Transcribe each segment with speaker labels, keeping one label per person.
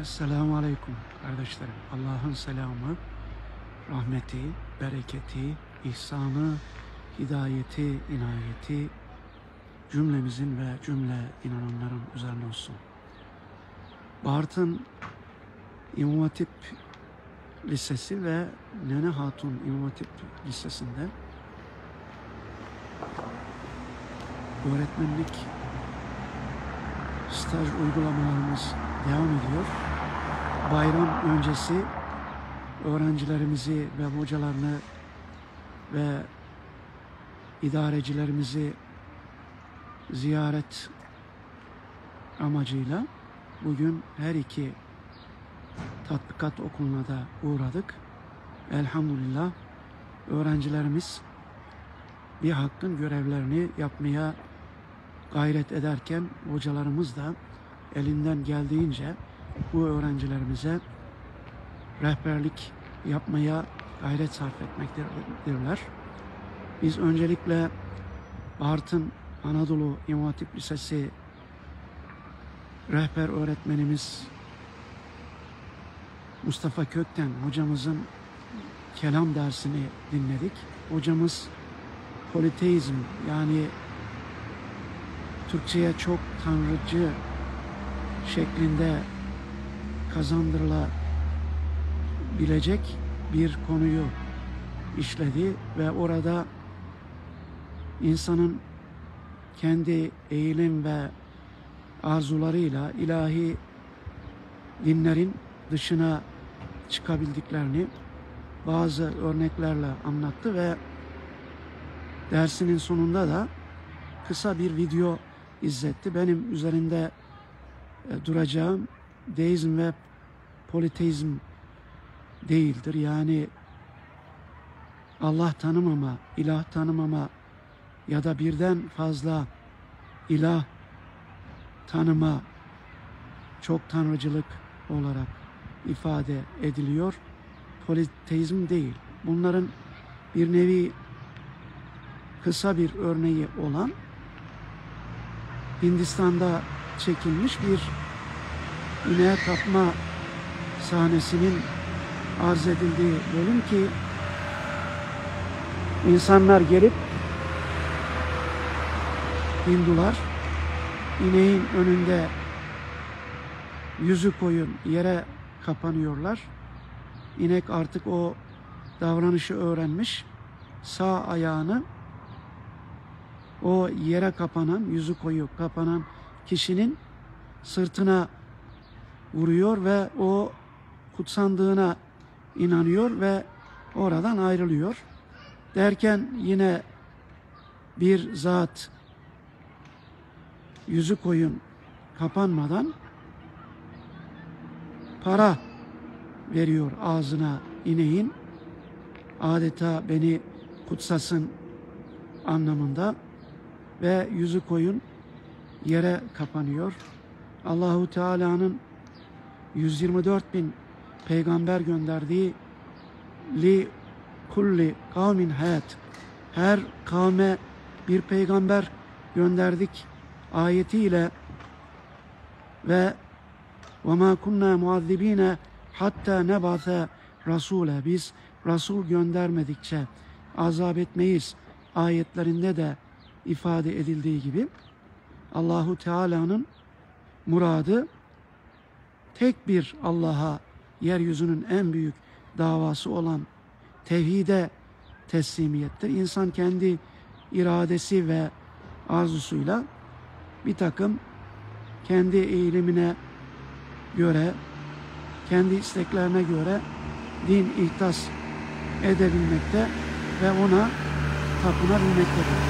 Speaker 1: Esselamu Aleyküm kardeşlerim. Allah'ın selamı, rahmeti, bereketi, ihsanı, hidayeti, inayeti cümlemizin ve cümle inananların üzerine olsun. Bartın İmam Hatip Lisesi ve Nene Hatun İmam Hatip Lisesi'nde öğretmenlik staj uygulamalarımız devam ediyor. Bayram öncesi öğrencilerimizi ve hocalarını ve idarecilerimizi ziyaret amacıyla bugün her iki tatbikat okuluna da uğradık. Elhamdülillah öğrencilerimiz bir hakkın görevlerini yapmaya gayret ederken hocalarımız da elinden geldiğince bu öğrencilerimize rehberlik yapmaya gayret sarf etmektedirler. Biz öncelikle Bartın Anadolu İmam Hatip Lisesi rehber öğretmenimiz Mustafa Kökten hocamızın kelam dersini dinledik. Hocamız politeizm yani Türkçe'ye çok tanrıcı şeklinde kazandırılabilecek bir konuyu işledi ve orada insanın kendi eğilim ve arzularıyla ilahi dinlerin dışına çıkabildiklerini bazı örneklerle anlattı ve dersinin sonunda da kısa bir video izletti. Benim üzerinde e, duracağım deizm ve politeizm değildir. Yani Allah tanımama, ilah tanımama ya da birden fazla ilah tanıma çok tanrıcılık olarak ifade ediliyor. Politeizm değil. Bunların bir nevi kısa bir örneği olan Hindistan'da çekilmiş bir ineğe tapma sahnesinin arz edildiği bölüm ki insanlar gelip Hindular ineğin önünde yüzü koyun yere kapanıyorlar. İnek artık o davranışı öğrenmiş. Sağ ayağını o yere kapanan, yüzü koyu kapanan kişinin sırtına vuruyor ve o kutsandığına inanıyor ve oradan ayrılıyor. Derken yine bir zat yüzü koyun kapanmadan para veriyor ağzına ineğin adeta beni kutsasın anlamında ve yüzü koyun yere kapanıyor. Allahu Teala'nın 124 bin peygamber gönderdiği li kulli kavmin hayat. Her kavme bir peygamber gönderdik ayetiyle ve ve ma kunna muazzibine hatta nebase rasule biz rasul göndermedikçe azap etmeyiz ayetlerinde de ifade edildiği gibi Allahu Teala'nın muradı tek bir Allah'a yeryüzünün en büyük davası olan tevhide teslimiyettir. İnsan kendi iradesi ve arzusuyla bir takım kendi eğilimine göre, kendi isteklerine göre din ihtas edebilmekte ve ona tapınabilmektedir.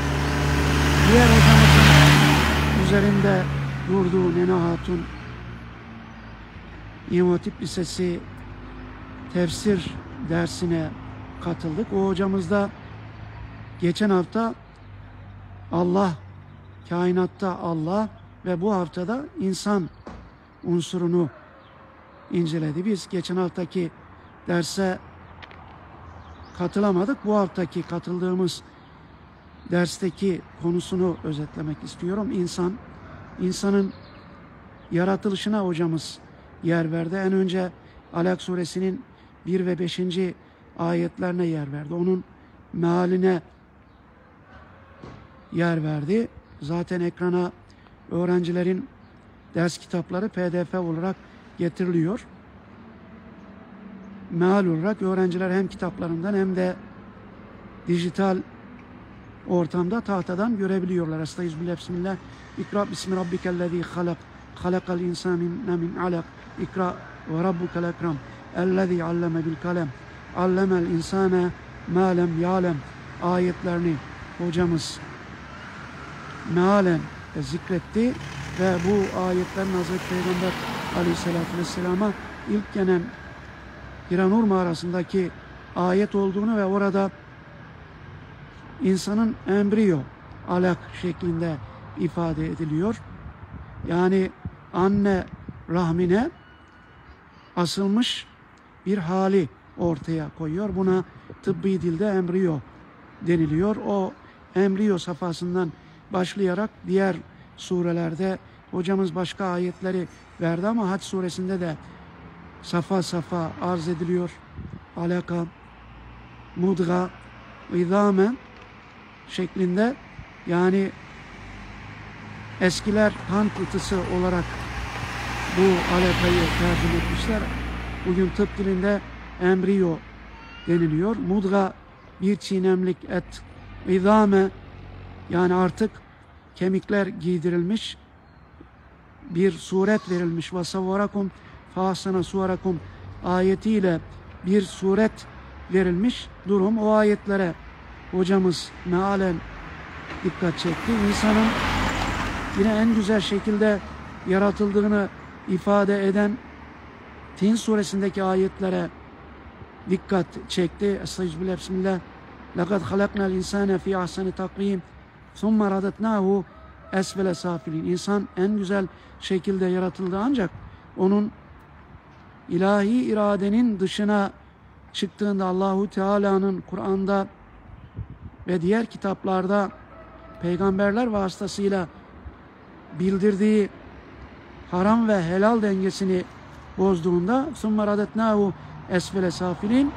Speaker 1: Diğer hocamızın üzerinde durduğu Nene Hatun İmam Hatip Lisesi tefsir dersine katıldık. O hocamız da geçen hafta Allah, kainatta Allah ve bu haftada insan unsurunu inceledi. Biz geçen haftaki derse katılamadık. Bu haftaki katıldığımız dersteki konusunu özetlemek istiyorum. İnsan, insanın yaratılışına hocamız yer verdi. En önce Alak suresinin 1 ve 5. ayetlerine yer verdi. Onun mealine yer verdi. Zaten ekrana öğrencilerin ders kitapları pdf olarak getiriliyor. Meal olarak öğrenciler hem kitaplarından hem de dijital ortamda tahtadan görebiliyorlar. Estağfirullah, bismillah. İkra bismi rabbikellezi halak. Halakal insan min alak. İkra ve rabbukel ekrem. Ellezî alleme bil kalem. Allemel insane ma lem ya'lem. Ayetlerini hocamız mealen zikretti ve bu ayetlerin Hazreti Peygamber aleyhissalatü vesselama ilk gelen Hiranur mağarasındaki ayet olduğunu ve orada insanın embriyo alak şeklinde ifade ediliyor. Yani anne rahmine asılmış bir hali ortaya koyuyor. Buna tıbbi dilde embriyo deniliyor. O embriyo safhasından başlayarak diğer surelerde hocamız başka ayetleri verdi ama Hac suresinde de safa safa arz ediliyor. Alaka, mudga, izamen şeklinde yani eskiler kan pıhtısı olarak bu alakayı tercih etmişler. Bugün tıp dilinde embriyo deniliyor. Mudga bir çiğnemlik et. İzame yani artık kemikler giydirilmiş bir suret verilmiş. Ve savvarakum fahsana suvarakum ayetiyle bir suret verilmiş durum. O ayetlere hocamız mealen dikkat çekti. İnsanın yine en güzel şekilde yaratıldığını ifade eden Tin suresindeki ayetlere dikkat çekti. Estağfirullah bismillah. Lekad halaknal insane fi ahsani takvim. Thumma radatnahu esfele safilin. İnsan en güzel şekilde yaratıldı ancak onun ilahi iradenin dışına çıktığında Allahu Teala'nın Kur'an'da ve diğer kitaplarda peygamberler vasıtasıyla bildirdiği haram ve helal dengesini bozduğunda ثُمَّ رَدَتْنَاهُ esfele safilin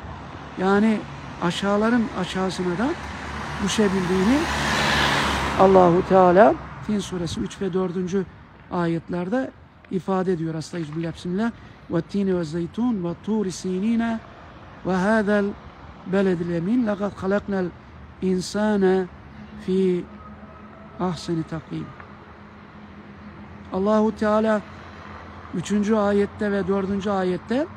Speaker 1: yani aşağıların aşağısına da düşebildiğini Allahu Teala Tin suresi 3 ve 4. ayetlerde ifade ediyor. Estağfirullah bismillah. Ve tini ve zeytun ve turi sinine ve hâzel beledil emin. Lekad halaknel insane fi ahseni takvim. Allahu Teala 3. ayette ve 4. ayette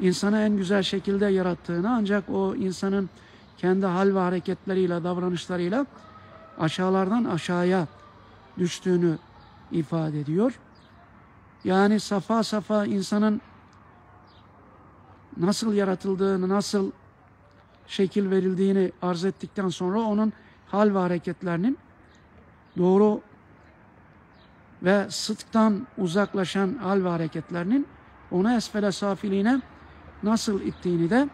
Speaker 1: insanı en güzel şekilde yarattığını ancak o insanın kendi hal ve hareketleriyle, davranışlarıyla aşağılardan aşağıya düştüğünü ifade ediyor. Yani safa safa insanın nasıl yaratıldığını, nasıl şekil verildiğini arz ettikten sonra onun hal ve hareketlerinin doğru ve sıdktan uzaklaşan hal ve hareketlerinin onu esfele safiliğine nasıl ittiğini de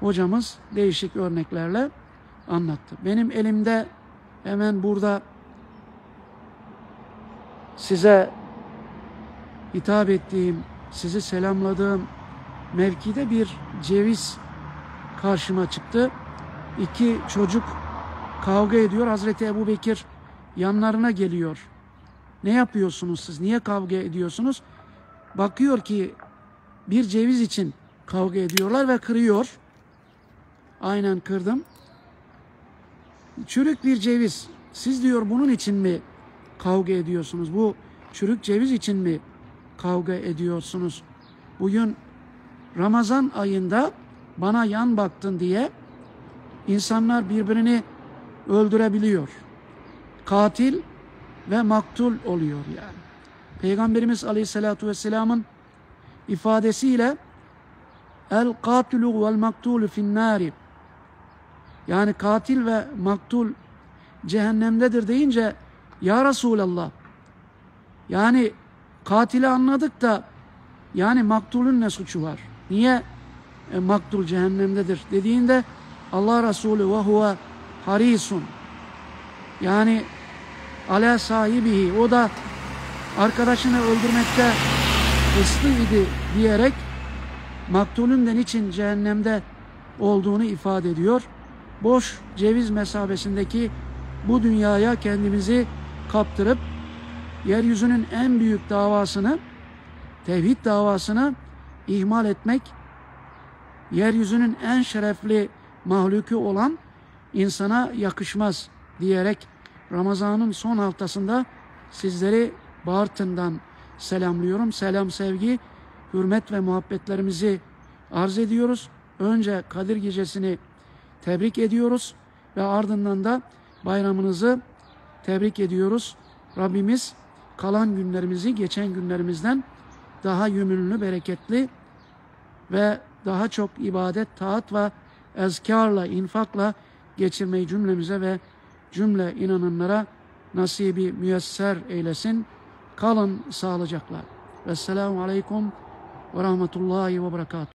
Speaker 1: hocamız değişik örneklerle anlattı. Benim elimde hemen burada size hitap ettiğim, sizi selamladığım mevkide bir ceviz karşıma çıktı. İki çocuk kavga ediyor. Hazreti Ebu Bekir yanlarına geliyor. Ne yapıyorsunuz siz? Niye kavga ediyorsunuz? Bakıyor ki bir ceviz için kavga ediyorlar ve kırıyor. Aynen kırdım. Çürük bir ceviz. Siz diyor bunun için mi kavga ediyorsunuz? Bu çürük ceviz için mi kavga ediyorsunuz? Bugün Ramazan ayında bana yan baktın diye insanlar birbirini öldürebiliyor. Katil ve maktul oluyor yani. Peygamberimiz Aleyhisselatü Vesselam'ın ifadesiyle el katilu vel maktulu finnari yani katil ve maktul cehennemdedir deyince ya Resulallah yani katili anladık da yani maktulun ne suçu var? Niye e, maktul cehennemdedir dediğinde Allah Resulü ve huve harisun yani ala sahibihi o da arkadaşını öldürmekte hırslı idi diyerek maktulün de niçin cehennemde olduğunu ifade ediyor. Boş ceviz mesabesindeki bu dünyaya kendimizi kaptırıp yeryüzünün en büyük davasını, tevhid davasını ihmal etmek, yeryüzünün en şerefli mahluku olan insana yakışmaz diyerek Ramazan'ın son haftasında sizleri Bartın'dan selamlıyorum. Selam, sevgi, hürmet ve muhabbetlerimizi arz ediyoruz. Önce Kadir Gecesi'ni tebrik ediyoruz ve ardından da bayramınızı tebrik ediyoruz. Rabbimiz kalan günlerimizi geçen günlerimizden daha yümünlü, bereketli ve daha çok ibadet, taat ve ezkarla, infakla geçirmeyi cümlemize ve cümle inananlara nasibi müyesser eylesin. Kalın sağlıcakla. Vesselamu aleyküm ve rahmetullahi ve berekatuhu.